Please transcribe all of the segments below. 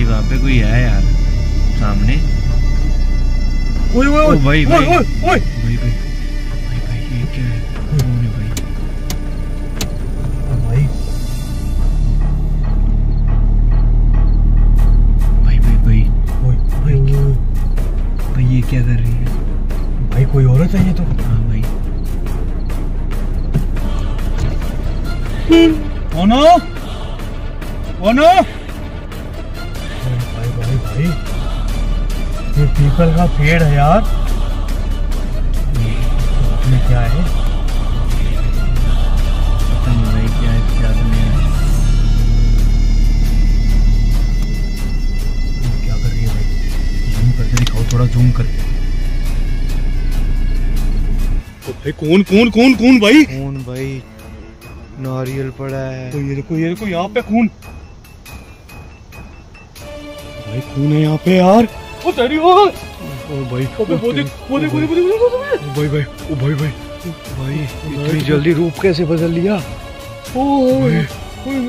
भाई वहाँ पे कोई है यार सामने ओए ओए ओए। ओए ओए भाई ये पीपल का पेड़ है यार। इसमें क्या है? पता नहीं भाई क्या है क्या तो नहीं है। क्या कर रही है भाई? जूम करके दिखाओ थोड़ा जूम करके ओ भाई कौन कौन कौन कौन भाई? कौन भाई? नारियल पड़ा है। तो ये देखो ये देखो यहाँ पे खून। भाई खून है यहाँ पे यार। ओ तेरी ओ ओ भाई अबे वो वो देख वो देख वो देख, वो देख ओ भाई भाई ओ भाई भाई भाई इतनी जल्दी रूप कैसे बदल लिया? ओ भाई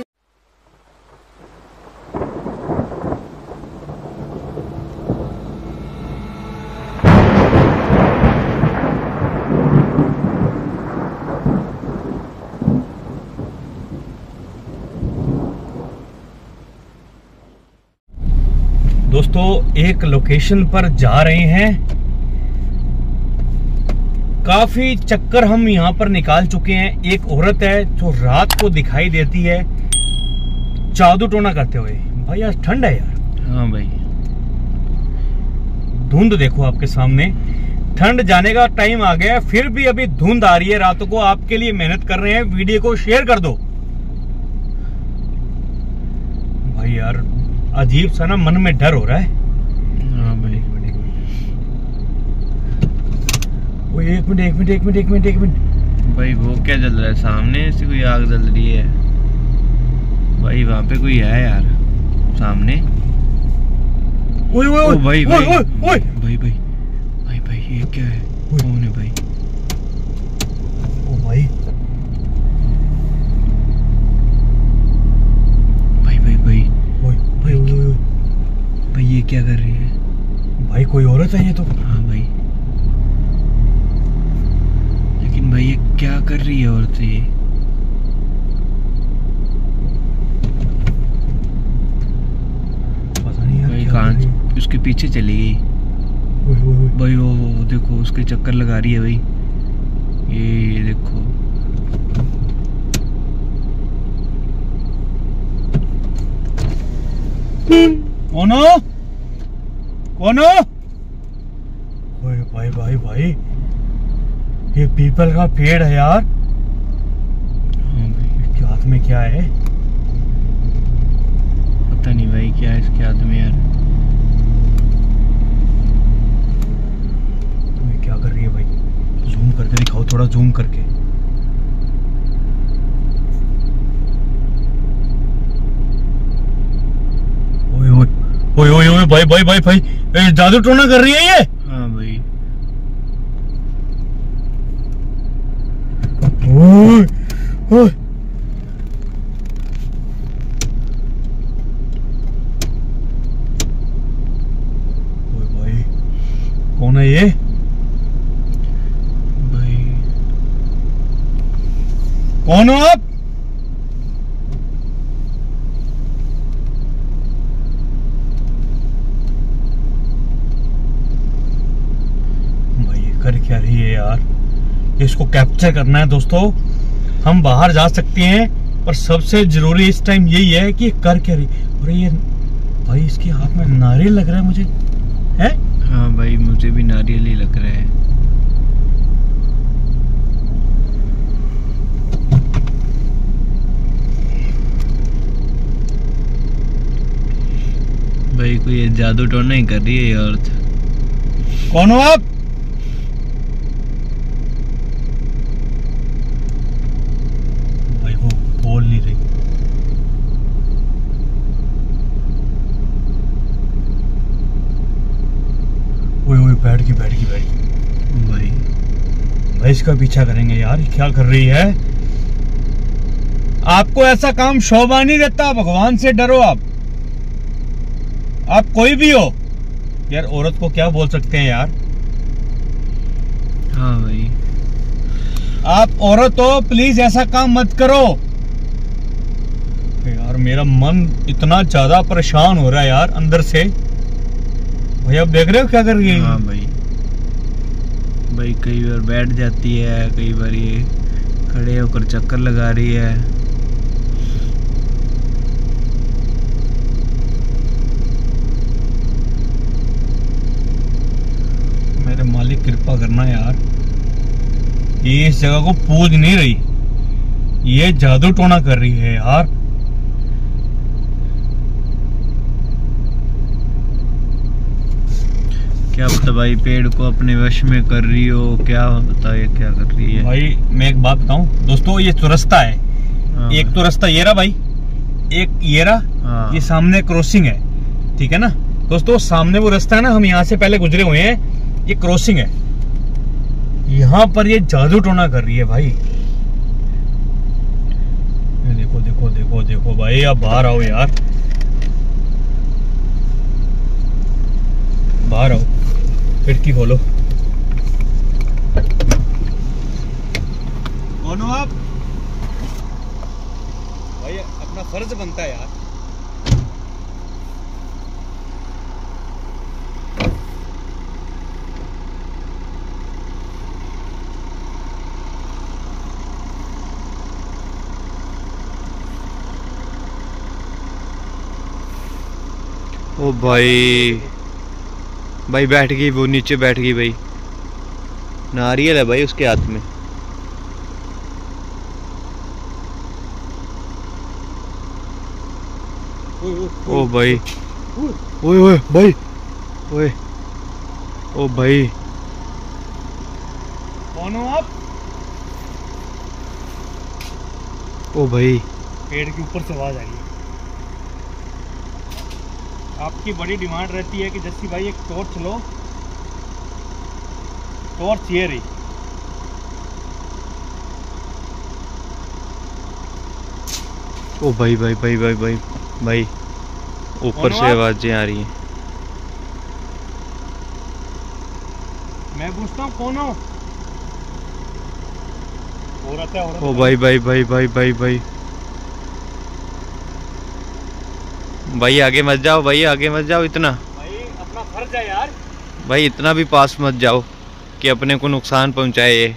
दोस्तों एक लोकेशन पर जा रहे हैं। काफ़ी चक्कर हम यहाँ पर निकाल चुके हैं। एक औरत है जो रात को दिखाई देती है जादू टोना करते हुए। भाई आज ठंड है यार। हाँ भाई। धुंध देखो आपके सामने। ठंड जाने का टाइम आ गया है फिर भी अभी धुंध आ रही है। रातों को आपके लिए मेहनत कर रहे हैं। वीडियो को शेयर कर दो। भाई यार अजीब सा ना मन में डर हो रहा है हाँ भाई वो एक मिनट एक मिनट एक मिनट एक मिनट एक मिनट। भाई वो क्या जल रहा है? सामने से कोई आग जल रही है। भाई वहाँ पे कोई है यार? सामने? ओए ओए ओए भाई भाई। ओए ओए। भाई भाई भाई भाई ये क्या है? कौन है भाई? ओ भाई। भाई भाई भाई। ओए भाई ओए। भाई ये क्या कर रही है? भाई कोई औरत है ये तो हाँ भाई ये क्या कर रही है औरत? ये पता नहीं भाई उसके पीछे चली गई। भाई वो वो देखो उसके चक्कर लगा रही है भाई। ये ये देखो। कौन हो? कौन हो? ओए भाई भाई भाई। ये पीपल का पेड़ है यार। हाँ इसके हाथ में क्या है? पता नहीं भाई क्या है इसके हाथ में यार? क्या कर रही है भाई? जूम करके दिखाओ थोड़ा जूम करके। ओए ओए ओए ओए भाई भाई भाई भाई जादू टोना कर रही है ये हाँ भाई ओए ओए ओए भाई कौन है ये भाई हो आप भाई कर क्या रही है यार? इसको कैप्चर करना है दोस्तों। हम बाहर जा सकते हैं, पर सबसे ज़रूरी इस टाइम यही है कि कर क्या रही और ये भाई, इसके हाथ में नारियल लग रहा है मुझे। है? हाँ भाई, मुझे भी नारियल ही लग रहा है। भाई कोई जादू टोना ही कर रही है ये औरत कौन हो आप? भाई वो बोल नहीं रही। ओए ओए बैठ गई बैठ गई बैठ गई भाई। भाई इसका पीछा करेंगे यार क्या कर रही है? आपको ऐसा काम शोभा नहीं देता भगवान से डरो आप। आप कोई भी हो। यार औरत को क्या बोल सकते हैं यार? हाँ भाई। आप औरत हो प्लीज़ ऐसा काम मत करो। यार मेरा मन इतना ज़्यादा परेशान हो रहा है यार अंदर से। भाई आप देख रहे हो क्या कर रही है? हाँ भाई। भाई कई बार बैठ जाती है कई बार ये खड़े होकर चक्कर लगा रही है। मेरे मालिक कृपा करना यार। ये इस जगह को पूज नहीं रही। ये जादू टोना कर रही है यार। क्या पता भाई पेड़ को अपने वश में कर रही हो क्या पता ये क्या कर रही है। भाई मैं एक बात बताऊँ दोस्तों ये तो रास्ता है। हाँ, एक तो रास्ता ये रहा भाई एक ये रहा हाँ, ये सामने क्रॉसिंग है ठीक है ना? दोस्तों सामने वो रास्ता है ना हम यहाँ से पहले गुजरे हुए हैं। ये क्रॉसिंग है। यहाँ पर ये जादू टोना कर रही है भाई। ये देखो देखो देखो देखो भाई आप बाहर आओ यार। बाहर आओ। खिड़की खोलो। कौन हो आप? भाई अपना फ़र्ज़ बनता है यार। ओ भाई। भाई बैठ गई वो नीचे बैठ गई भाई। नारियल है भाई उसके हाथ में। ओ भाई। ओए ओए भाई। ओए ओ भाई। कौन हो आप? ओ भाई। पेड़ के ऊपर से आवाज़ आ रही है। आपकी बड़ी डिमांड रहती है कि जस्सी भाई एक टॉर्च लो। टॉर्च ये रही। ओ भाई भाई भाई भाई भाई भाई ऊपर से? आवाज़ें आ रही हैं। मैं पूछता हूँ कौन हो? औरत है औरत ओ है। भाई भाई भाई भाई भाई भाई। भाई आगे मत जाओ भाई आगे मत जाओ इतना। भाई अपना फ़र्ज़ है यार। भाई इतना भी पास मत जाओ कि अपने को नुकसान पहुँचाए ये।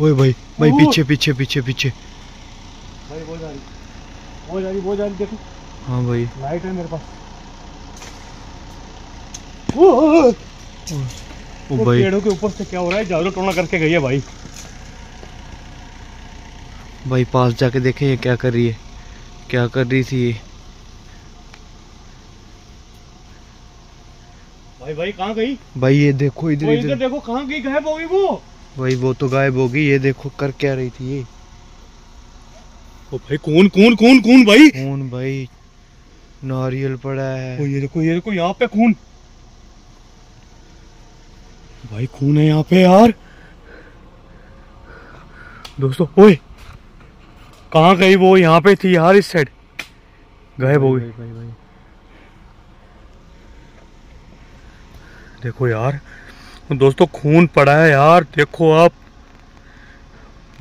ओए भाई भाई पीछे पीछे पीछे पीछे। भाई वो जा रही वो जा रही वो जा रही देखो। हाँ भाई। लाइट है मेरे पास। ओ, ओ, ओ, भाई। पेड़ों के ऊपर से क्या हो रहा है? जादू टोना करके गई है भाई। भाई पास जाके देखे ये क्या कर रही है। क्या कर रही थी ये? भाई भाई कहाँ गई? भाई ये देखो इधर। इधर देखो कहाँ गई? गायब हो गई वो। भाई वो तो गायब हो गई ये देखो कर क्या रही थी ये। ओ भाई कौन कौन कौन कौन भाई? कौन भाई? नारियल पड़ा है। ओ ये देखो ये देखो यहाँ पे खून। भाई खून है यहाँ पे यार। दोस्तों ओए कहाँ गई वो? यहाँ पे थी यार इस साइड गायब हो गई। भाई, भाई, भाई। देखो यार दोस्तों खून पड़ा है यार देखो आप।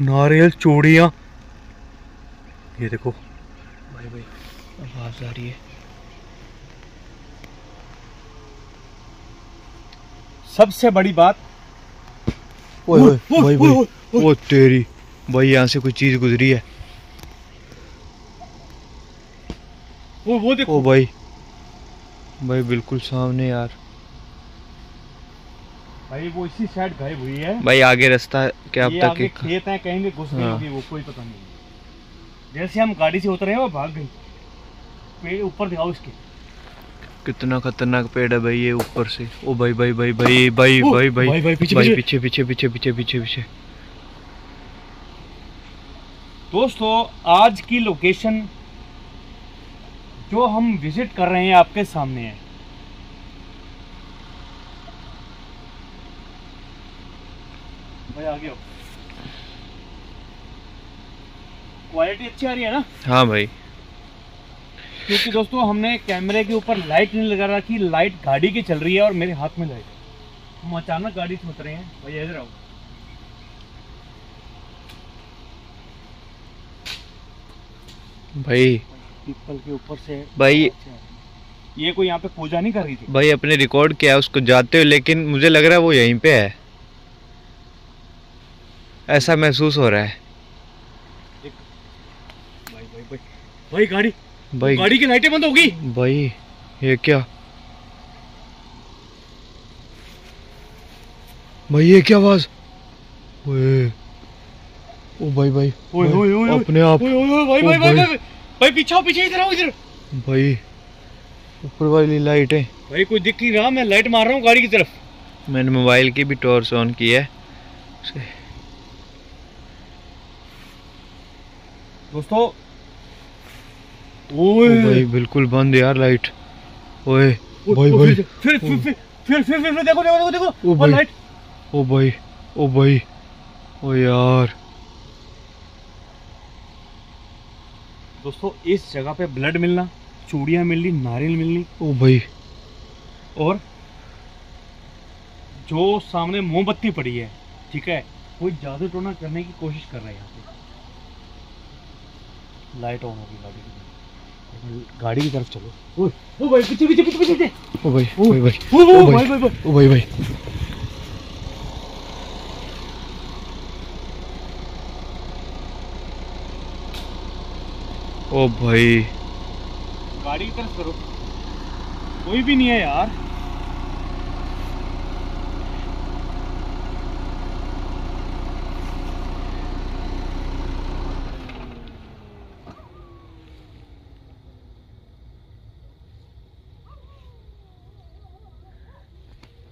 नारियल चूड़ियाँ। ये देखो। भाई भाई आवाज़ आ रही है। सबसे बड़ी बात ओए ओए ओए, भाई ओए, भाई वो तेरी भाई यहाँ से कोई चीज़ गुजरी है। वो वो देखो। ओ भाई। भाई बिल्कुल सामने यार। भाई वो इसी साइड गायब हुई है। भाई आगे रास्ता क्या अब तक आगे खेत है कहीं भी घुस गई हाँ। होगी वो कोई पता नहीं। जैसे हम गाड़ी से उतरे वो भाग गई। पेड़ ऊपर दिखाओ इसके। कितना खतरनाक पेड़ है भाई ये ऊपर से। ओ भाई भाई भाई भाई भाई भाई भाई। भाई, भाई, पीछे, भाई पीछे। पीछे पीछे पीछे पीछे पीछे पीछे। दोस्तों आज की लोकेशन जो हम विज़िट कर रहे हैं आपके सामने है। भाई आगे आओ। क्वालिटी अच्छी आ रही है ना? हाँ भाई। क्योंकि दोस्तों हमने कैमरे के ऊपर लाइट नहीं लगा रखी लाइट गाड़ी की चल रही है और मेरे हाथ में लाइट है। हम अचानक गाड़ी से उतरे हैं। भैया इधर आओ। भाई पीपल के ऊपर से भाई ये कोई यहाँ पे पूजा नहीं कर रही थी? भाई अपने रिकॉर्ड किया है उसको जाते हुए लेकिन मुझे लग रहा है वो यहीं पे है। ऐसा महसूस हो रहा है। भाई भाई भाई भाई गाड़ी भाई। गाड़ी की लाइटें बंद होगी भाई ये क्या? भाई ये क्या आवाज़? ओ भाई भाई भाई, ओए ओए। अपने आप ओए ओए ओए भाई ओ भाई भाई भाई। भाई भाई। पीछे आओ पीछे इधर आओ इधर। भाई ऊपर वाली लाइट है। भाई कोई दिख नहीं रहा मैं लाइट मार रहा हूँ गाड़ी की तरफ़। मैंने मोबाइल की भी टॉर्च ऑन की है। दोस्तों ओए। भाई बिल्कुल बंद यार लाइट। ओए भाई भाई। फिर फिर फिर फिर फिर देखो देखो देखो ओ देखो भाई। लाइट। ओ भाई ओ भाई। ओ यार। दोस्तों इस जगह पे ब्लड मिलना चूड़ियाँ मिलनी नारियल मिलनी। ओ भाई। और जो सामने मोमबत्ती पड़ी है ठीक है कोई जादू टोना करने की कोशिश कर रहा है यहाँ पे। लाइट ऑन होगी गाड़ी की गाड़ी की तरफ़ चलो। ओ, ओ भाई पीछे पीछे पीछे पीछे। ओ भाई ओ, भाई ओ, ओ, ओ भाई भाई भाई भाई। ओ भाई। ओ भाई। गाड़ी की तरफ़ करो। कोई भी नहीं है यार।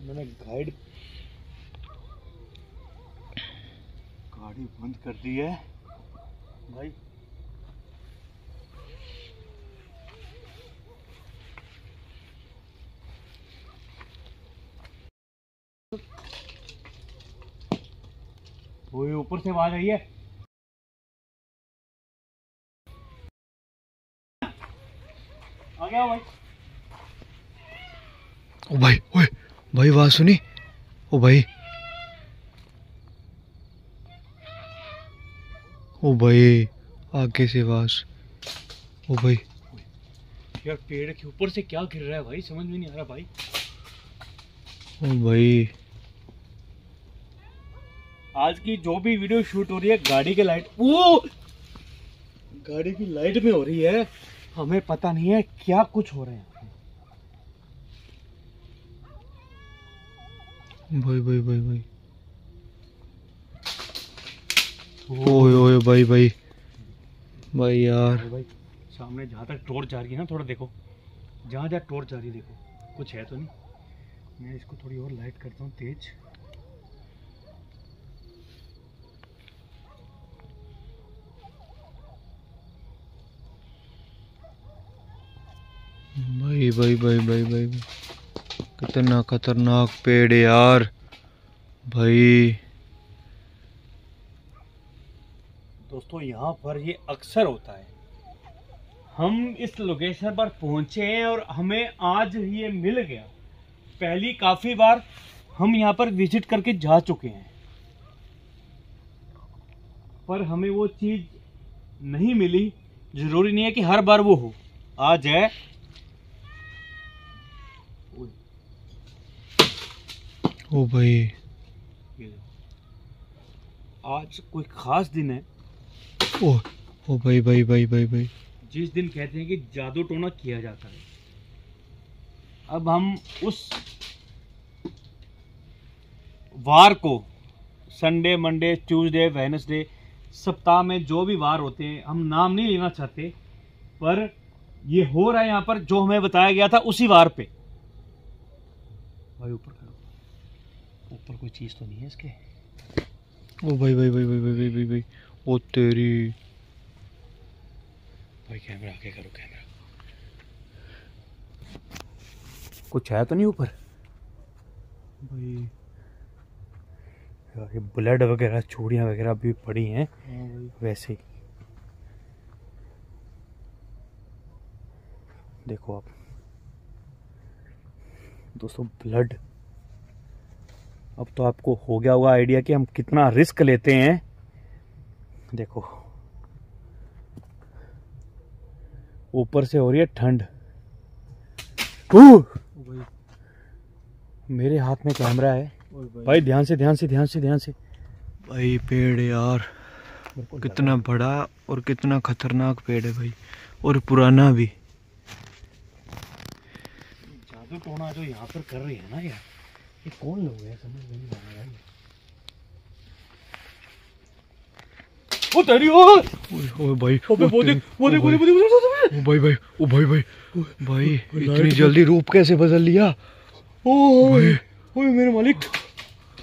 मैंने गाइड गाड़ी बंद कर दी है भाई वो ऊपर से आवाज़ आई है। आ गया भाई। ओ भाई ओए भाई आवाज़ सुनी? ओ भाई। ओ भाई आगे से आवाज़। ओ भाई। यार पेड़ के ऊपर से क्या गिर रहा है भाई? समझ में नहीं आ रहा भाई। ओ भाई। आज की जो भी वीडियो शूट हो रही है गाड़ी के लाइट वो! गाड़ी की लाइट में हो रही है। हमें पता नहीं है क्या कुछ हो रहा है भाई भाई भाई भाई। ओए ओए भाई भाई। भाई यार। भाई भाई सामने जहाँ तक टोर जा रही है ना थोड़ा देखो। जहाँ जहाँ टोर जा रही है देखो। कुछ है तो नहीं। मैं इसको थोड़ी और लाइट करता हूँ तेज। भाई भाई भाई भाई भाई। भाई। कितना खतरनाक पेड़ यार, भाई। दोस्तों, यहाँ पर ये अक्सर होता है। हम इस लोकेशन पर पहुँचे हैं और हमें आज ये मिल गया। पहली काफ़ी बार हम यहाँ पर विज़िट करके जा चुके हैं। पर हमें वो चीज़ नहीं मिली। ज़रूरी नहीं है कि हर बार वो हो। आज है ओ भाई। आज कोई खास दिन है। ओ ओ भाई भाई भाई भाई भाई। जिस दिन कहते हैं कि जादू टोना किया जाता है। अब हम उस वार को संडे मंडे ट्यूसडे वेनसडे सप्ताह में जो भी वार होते हैं हम नाम नहीं लेना चाहते पर ये हो रहा है यहाँ पर जो हमें बताया गया था उसी वार पे। भाई ऊपर करो ऊपर कोई चीज़ तो नहीं है इसके। ओ भाई भाई भाई भाई भाई भाई भाई भाई ओ तेरी। भाई कैमरा आगे करो कैमरा कुछ है तो नहीं ऊपर? भाई। यार ये ब्लड वगैरह चूड़ियाँ वगैरह भी पड़ी हैं। हाँ वैसे ही। देखो आप। दोस्तों ब्लड अब तो आपको हो गया होगा आइडिया कि हम कितना रिस्क लेते हैं। देखो। ऊपर से हो रही है ठंड। मेरे हाथ में कैमरा है। भाई। ध्यान से ध्यान से ध्यान से ध्यान से। भाई पेड़ यार। कितना बड़ा और कितना खतरनाक पेड़ है भाई। और पुराना भी। जादू टोना जो यहाँ पर कर रही है ना यार ये कौन लोग हैं? समझ नहीं आ रहा है। ओ तेरी ओ! ओए ओए भाई अबे वो देख वो देख वो देख ओ भाई भाई ओ भाई भाई भाई इतनी जल्दी रूप कैसे बदल लिया? ओ भाई। ओए मेरे मालिक।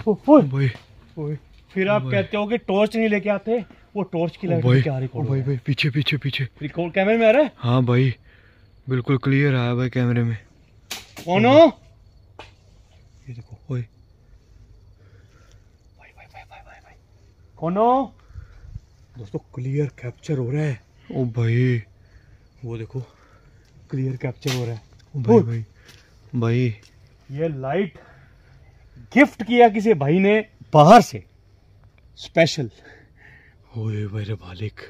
ओ, ओए। भाई। ओए फिर आप कहते हो कि टॉर्च नहीं लेके आते? वो टॉर्च की लाइट क्या रिकॉर्ड भाई भाई पीछे पीछे पीछे। रिकॉर्ड कैमरे में आ रहा है? हाँ भाई बिल्कुल क्लियर आया भाई कैमरे में। कौन हो ये देखो ओए भाई भाई भाई भाई भाई भाई कौन हो दोस्तों क्लियर कैप्चर हो रहा है। ओ भाई। वो देखो क्लियर कैप्चर हो रहा है। ओ भाई। भाई भाई। ये लाइट गिफ्ट किया किसी भाई ने बाहर से। स्पेशल ओए मेरे मालिक।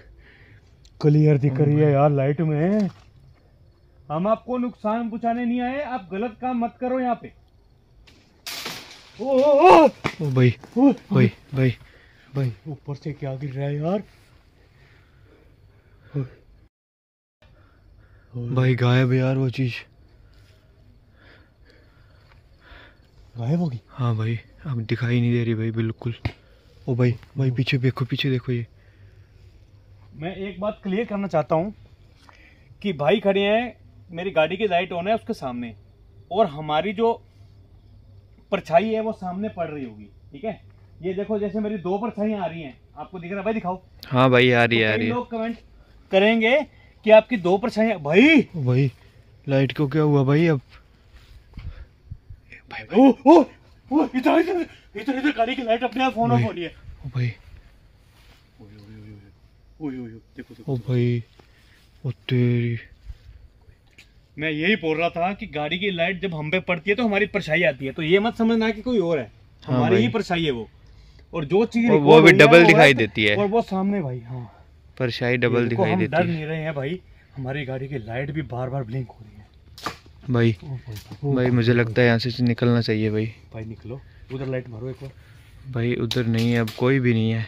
क्लियर दिख रही है यार लाइट में। हम आपको नुकसान पहुँचाने नहीं आए आप गलत काम मत करो यहाँ पे। ओ, ओ, ओ, ओ भाई ओ, भाई भाई भाई। ऊपर से क्या गिर रहा है यार? भाई गायब है यार वो चीज़। गायब होगी? हाँ भाई अब दिखाई नहीं दे रही भाई बिल्कुल। ओ भाई भाई पीछे देखो पीछे देखो ये। मैं एक बात क्लियर करना चाहता हूँ कि भाई खड़े हैं मेरी गाड़ी की लाइट ऑन है उसके सामने। और हमारी जो परछाई है वो सामने पड़ रही होगी ठीक है? ये देखो जैसे मेरी दो परछाइयाँ आ रही हैं। आपको दिख रहा है? भाई दिखाओ। हाँ भाई आ रही है आ तो कई रही है। लोग कमेंट करेंगे कि आपकी दो परछाइयाँ भाई! भाई लाइट को क्या हुआ भाई अब? भाई भाई। ओ ओ ओ इधर इधर इधर इधर गाड़ी की लाइट अपने आप फ़ोन ऑफ़ हो रही है। ओ भाई। ओ भाई ओ तेरी मैं यही बोल रहा था कि गाड़ी की लाइट जब हम पे पड़ती है तो हमारी परछाई आती है। तो ये मत समझना कि कोई और है। हाँ हमारी ही परछाई है वो। और जो चीज़ वो भी डबल दिखाई देती है। और वो सामने भाई हाँ। परछाई डबल दिखाई देती डर नहीं रहे हैं भाई। हमारी गाड़ी की लाइट भी बार बार ब्लिंक हो रही है। भाई भाई, मुझे लगता है यहाँ से निकलना चाहिए भाई। भाई निकलो। उधर लाइट मारो एक बार। भाई उधर नहीं है अब कोई भी नहीं है।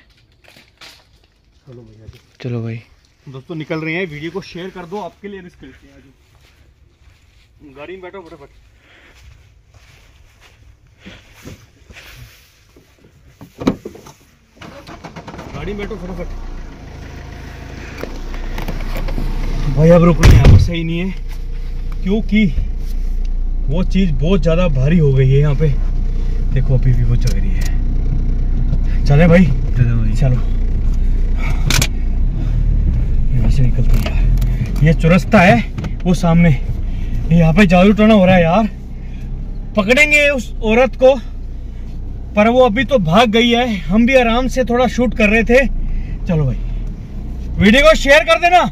चलो जी। चलो भाई। दोस्तों निकल रहे हैं। वीडियो को शेयर कर दो। आपके लिए रिस्क लेते हैं गाड़ी में बैठो फटाफट। गाड़ी में बैठो फटाफट। भाई अब रुकना यहाँ पर सही नहीं है क्योंकि वो चीज़ बहुत ज़्यादा भारी हो गई है यहाँ पे। देखो अभी भी वो चल रही है। चले भाई। चलो भाई। चलो। यहाँ से निकलते हैं यार। ये चुरस्ता है वो सामने। यहाँ पे जादू टोना हो रहा है यार। पकड़ेंगे उस औरत को, पर वो अभी तो भाग गई है। हम भी आराम से थोड़ा शूट कर रहे थे। चलो भाई। वीडियो को शेयर कर देना।